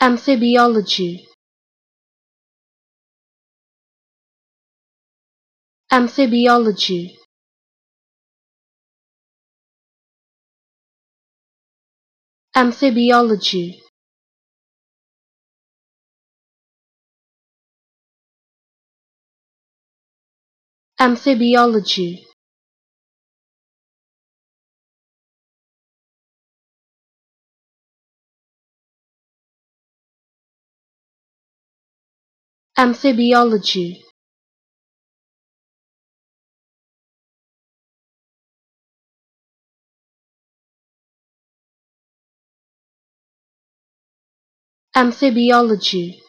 amphibiology. Amphibiology. Amphibiology. Amphibiology amphibiology. Amphibiology